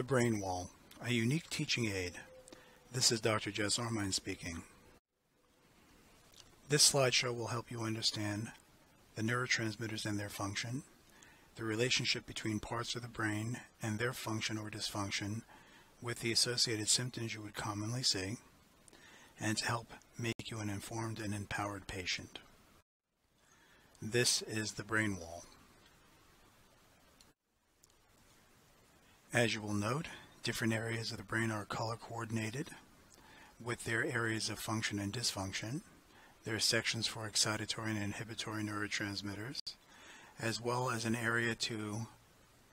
The Brain Wall, a unique teaching aid. This is Dr. Jess Armine speaking. This slideshow will help you understand the neurotransmitters and their function, the relationship between parts of the brain and their function or dysfunction with the associated symptoms you would commonly see, and to help make you an informed and empowered patient. This is the brain wall. As you will note, different areas of the brain are color coordinated with their areas of function and dysfunction. There are sections for excitatory and inhibitory neurotransmitters, as well as an area to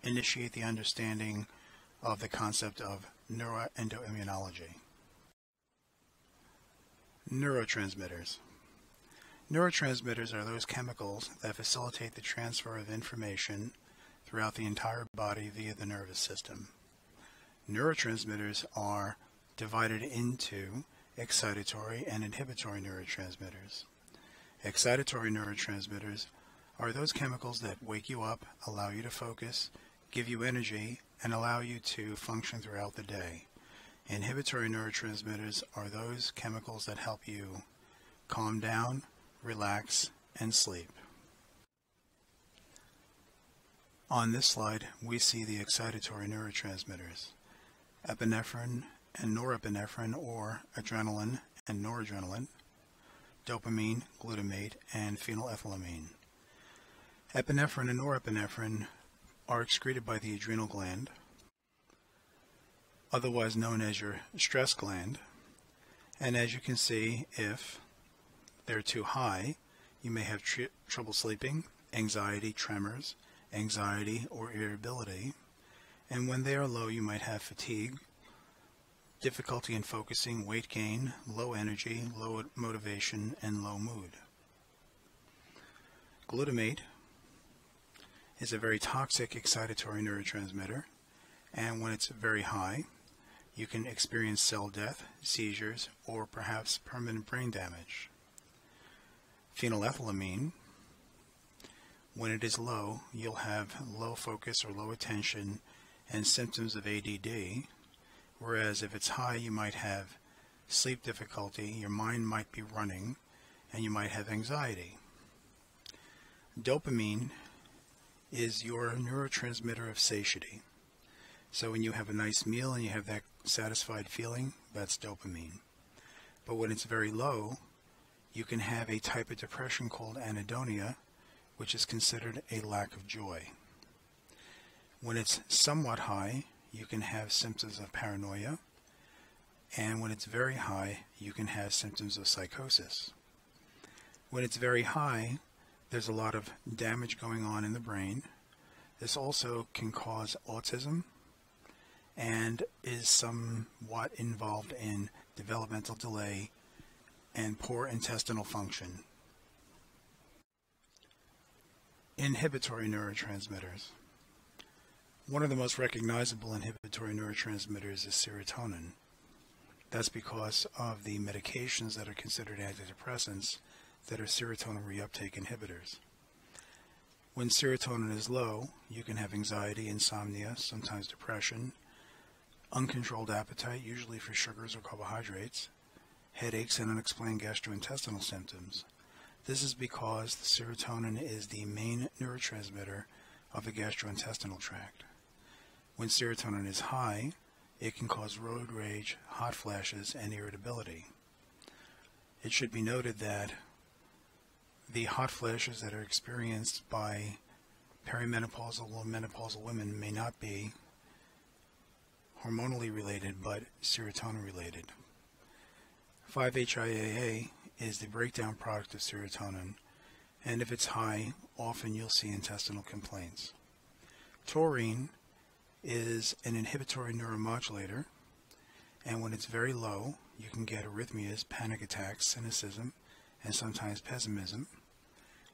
initiate the understanding of the concept of neuroendoimmunology. Neurotransmitters. Neurotransmitters are those chemicals that facilitate the transfer of information throughout the entire body via the nervous system. Neurotransmitters are divided into excitatory and inhibitory neurotransmitters. Excitatory neurotransmitters are those chemicals that wake you up, allow you to focus, give you energy, and allow you to function throughout the day. Inhibitory neurotransmitters are those chemicals that help you calm down, relax, and sleep. On this slide, we see the excitatory neurotransmitters, epinephrine and norepinephrine or adrenaline and noradrenaline, dopamine, glutamate, and phenylethylamine. Epinephrine and norepinephrine are excreted by the adrenal gland, otherwise known as your stress gland, and as you can see, if they're too high, you may have tr trouble sleeping, anxiety, tremors, anxiety, or irritability. And when they are low, you might have fatigue, difficulty in focusing, weight gain, low energy, low motivation, and low mood. Glutamate is a very toxic excitatory neurotransmitter, and when it's very high, you can experience cell death, seizures, or perhaps permanent brain damage. Phenylethylamine when it is low, you'll have low focus or low attention and symptoms of ADD, whereas if it's high, you might have sleep difficulty, your mind might be running, and you might have anxiety. Dopamine is your neurotransmitter of satiety. So when you have a nice meal and you have that satisfied feeling, that's dopamine. But when it's very low, you can have a type of depression called anhedonia, which is considered a lack of joy. When it's somewhat high, you can have symptoms of paranoia, and when it's very high, you can have symptoms of psychosis. When it's very high, there's a lot of damage going on in the brain. This also can cause autism and is somewhat involved in developmental delay and poor intestinal function. Inhibitory neurotransmitters. One of the most recognizable inhibitory neurotransmitters is serotonin. That's because of the medications that are considered antidepressants that are serotonin reuptake inhibitors. When serotonin is low, you can have anxiety, insomnia, sometimes depression, uncontrolled appetite, usually for sugars or carbohydrates, headaches, and unexplained gastrointestinal symptoms. This is because the serotonin is the main neurotransmitter of the gastrointestinal tract. When serotonin is high, it can cause road rage, hot flashes, and irritability. It should be noted that the hot flashes that are experienced by perimenopausal or menopausal women may not be hormonally related but serotonin related. 5-HIAA is the breakdown product of serotonin, and if it's high, often you'll see intestinal complaints. Taurine is an inhibitory neuromodulator, and when it's very low, you can get arrhythmias, panic attacks, cynicism, and sometimes pessimism.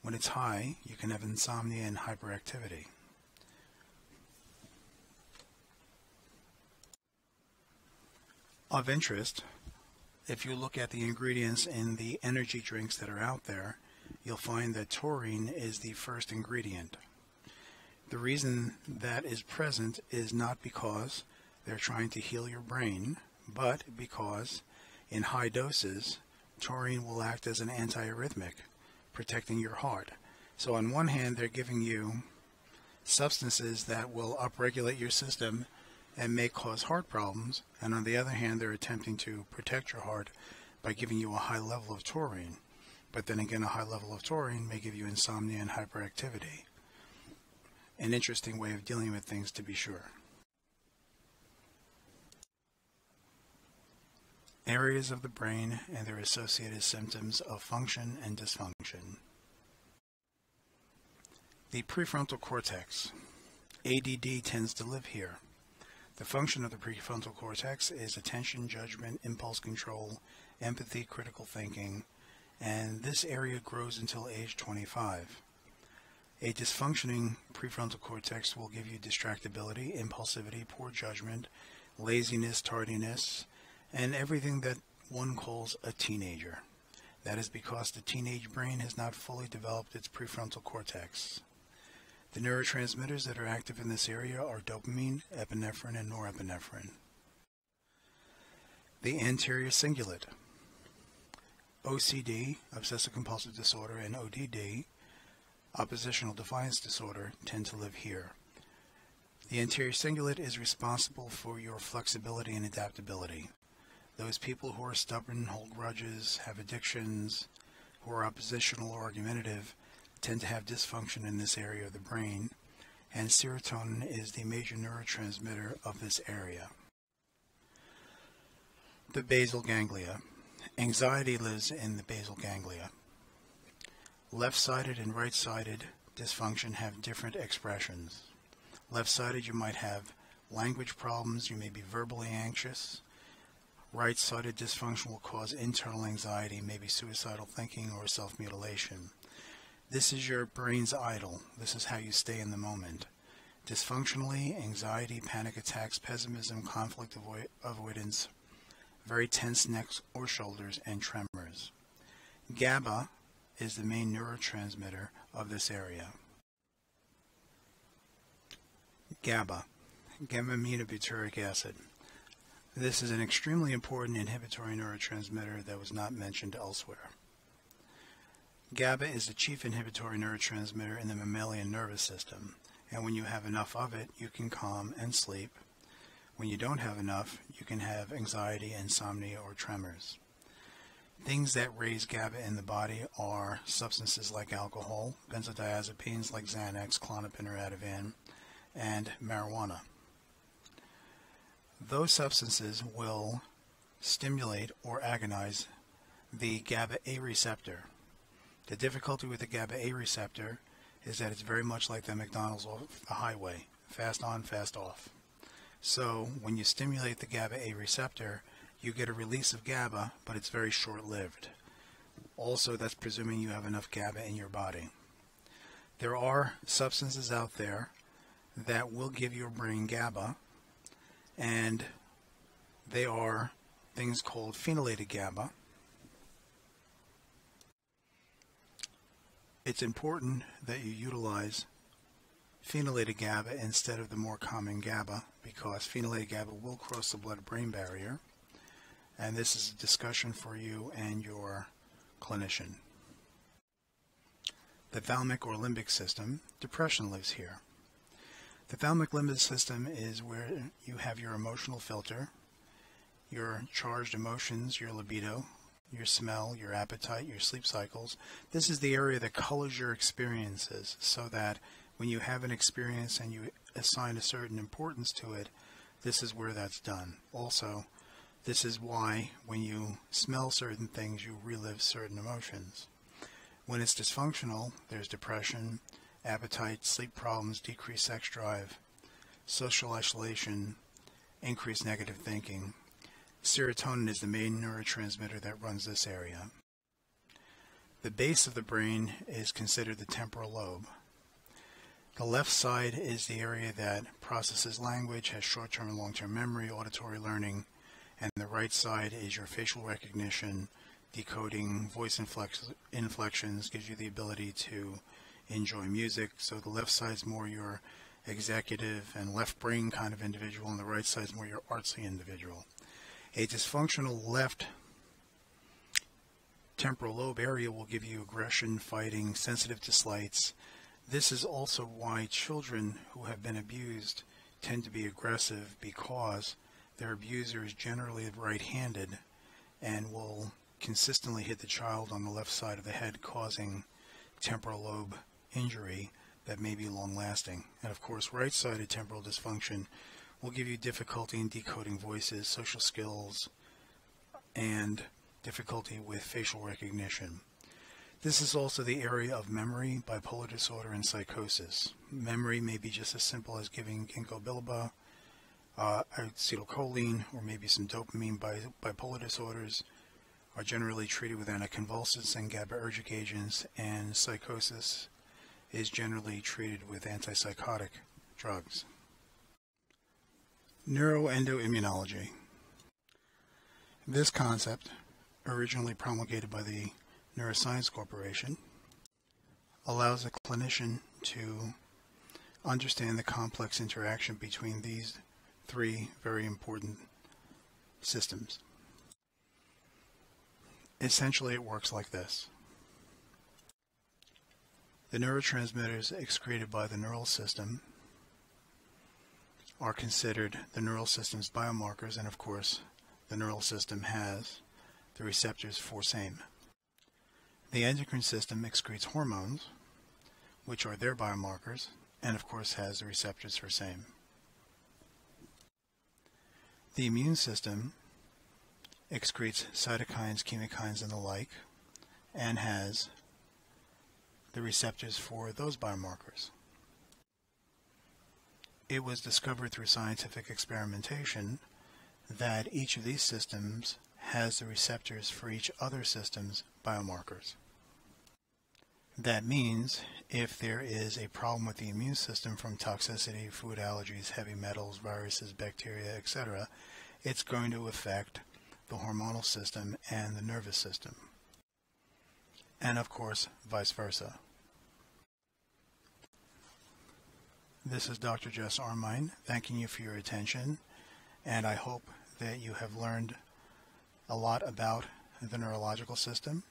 When it's high, you can have insomnia and hyperactivity. Of interest, if you look at the ingredients in the energy drinks that are out there, you'll find that taurine is the first ingredient. The reason that is present is not because they're trying to heal your brain, but because in high doses, taurine will act as an antiarrhythmic, protecting your heart. So on one hand, they're giving you substances that will upregulate your system and may cause heart problems, and on the other hand, they're attempting to protect your heart by giving you a high level of taurine. But then again, a high level of taurine may give you insomnia and hyperactivity. An interesting way of dealing with things, to be sure. Areas of the brain and their associated symptoms of function and dysfunction. The prefrontal cortex. ADD tends to live here. The function of the prefrontal cortex is attention, judgment, impulse control, empathy, critical thinking, and this area grows until age 25. A dysfunctioning prefrontal cortex will give you distractibility, impulsivity, poor judgment, laziness, tardiness, and everything that one calls a teenager. That is because the teenage brain has not fully developed its prefrontal cortex. The neurotransmitters that are active in this area are dopamine, epinephrine, and norepinephrine. The anterior cingulate. OCD, obsessive compulsive disorder, and ODD, oppositional defiance disorder, tend to live here. The anterior cingulate is responsible for your flexibility and adaptability. Those people who are stubborn, hold grudges, have addictions, who are oppositional or argumentative, tend to have dysfunction in this area of the brain, and serotonin is the major neurotransmitter of this area. The basal ganglia. Anxiety lives in the basal ganglia. Left-sided and right-sided dysfunction have different expressions. Left-sided you might have language problems, you may be verbally anxious. Right-sided dysfunction will cause internal anxiety, maybe suicidal thinking or self-mutilation. This is your brain's idle. This is how you stay in the moment. Dysfunctionally, anxiety, panic attacks, pessimism, conflict avoid avoidance, very tense necks or shoulders, and tremors. GABA is the main neurotransmitter of this area. GABA, gamma-aminobutyric acid. This is an extremely important inhibitory neurotransmitter that was not mentioned elsewhere. GABA is the chief inhibitory neurotransmitter in the mammalian nervous system, and when you have enough of it, you can calm and sleep. When you don't have enough, you can have anxiety, insomnia, or tremors. Things that raise GABA in the body are substances like alcohol, benzodiazepines like Xanax, Klonopin, or Ativan, and marijuana. Those substances will stimulate or agonize the GABA A receptor, the difficulty with the GABA A receptor is that it's very much like the McDonald's off the highway, fast on, fast off. So when you stimulate the GABA A receptor, you get a release of GABA, but it's very short-lived. Also, that's presuming you have enough GABA in your body. There are substances out there that will give your brain GABA, and they are things called phenylated GABA, It's important that you utilize phenylated GABA instead of the more common GABA because phenylated GABA will cross the blood-brain barrier and this is a discussion for you and your clinician. The thalamic or limbic system, depression lives here. The thalamic limbic system is where you have your emotional filter, your charged emotions, your libido, your smell, your appetite, your sleep cycles. This is the area that colors your experiences so that when you have an experience and you assign a certain importance to it, this is where that's done. Also, this is why when you smell certain things, you relive certain emotions. When it's dysfunctional, there's depression, appetite, sleep problems, decreased sex drive, social isolation, increased negative thinking, Serotonin is the main neurotransmitter that runs this area. The base of the brain is considered the temporal lobe. The left side is the area that processes language, has short-term and long-term memory, auditory learning, and the right side is your facial recognition, decoding, voice inflex inflections, gives you the ability to enjoy music. So the left side is more your executive and left brain kind of individual, and the right side is more your artsy individual. A dysfunctional left temporal lobe area will give you aggression, fighting, sensitive to slights. This is also why children who have been abused tend to be aggressive because their abuser is generally right-handed and will consistently hit the child on the left side of the head causing temporal lobe injury that may be long lasting. And of course, right sided temporal dysfunction will give you difficulty in decoding voices, social skills, and difficulty with facial recognition. This is also the area of memory, bipolar disorder, and psychosis. Memory may be just as simple as giving ginkgo biloba, uh, acetylcholine, or maybe some dopamine. Bi bipolar disorders are generally treated with anticonvulsants and GABAergic agents, and psychosis is generally treated with antipsychotic drugs. Neuroendoimmunology. This concept, originally promulgated by the Neuroscience Corporation, allows a clinician to understand the complex interaction between these three very important systems. Essentially, it works like this. The neurotransmitters excreted by the neural system are considered the neural system's biomarkers, and of course, the neural system has the receptors for same. The endocrine system excretes hormones, which are their biomarkers, and of course has the receptors for same. The immune system excretes cytokines, chemokines, and the like, and has the receptors for those biomarkers. It was discovered through scientific experimentation that each of these systems has the receptors for each other system's biomarkers. That means if there is a problem with the immune system from toxicity, food allergies, heavy metals, viruses, bacteria, etc., it's going to affect the hormonal system and the nervous system. And of course, vice versa. This is Dr. Jess Armine thanking you for your attention, and I hope that you have learned a lot about the neurological system,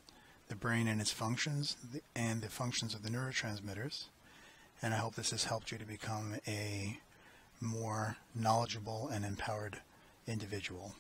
the brain and its functions, and the functions of the neurotransmitters. And I hope this has helped you to become a more knowledgeable and empowered individual.